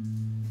What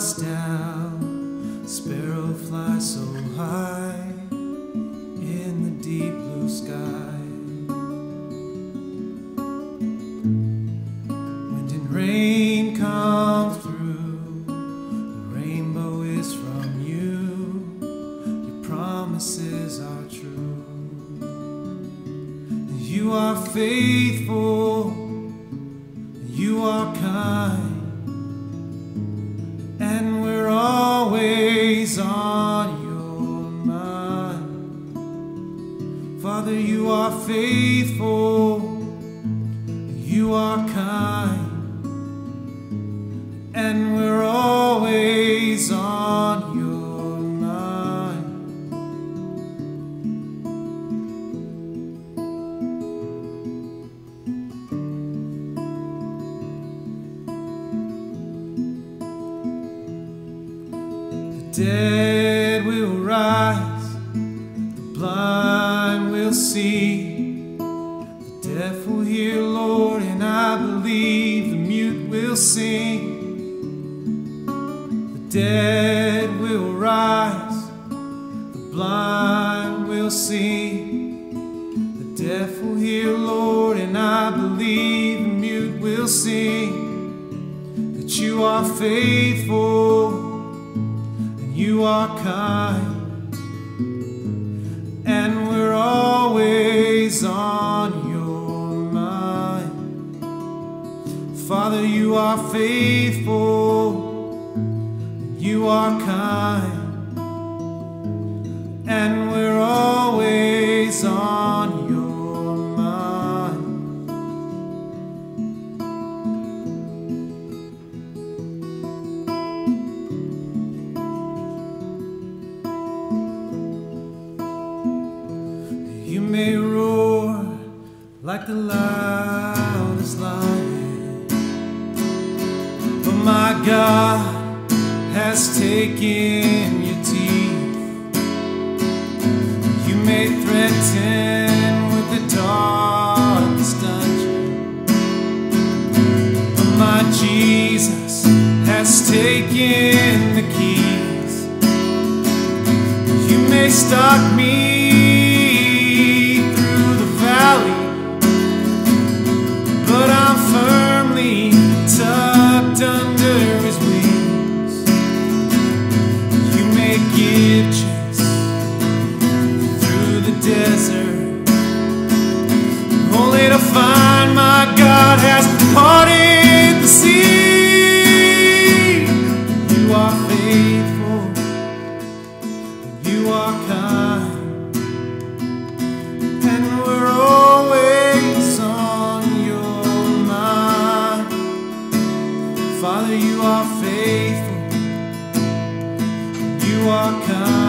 us down? Sparrow fly so high in the deep blue sky. Wind and rain come through. The rainbow is from you. Your promises are true. You are faithful. You are kind, always on your mind. Father, you are faithful, you are kind, and we're always dead will rise, the blind will see, the deaf will hear, Lord, and I believe the mute will sing. The dead will rise, the blind will see, the deaf will hear, Lord, and I believe the mute will sing that you are faithful you are kind, and we're always on your mind. Father, you are faithful, you are kind, like the loudest lion, but my God has taken your teeth. You may threaten with the darkest dungeon, but my Jesus has taken the keys. You may stalk me you are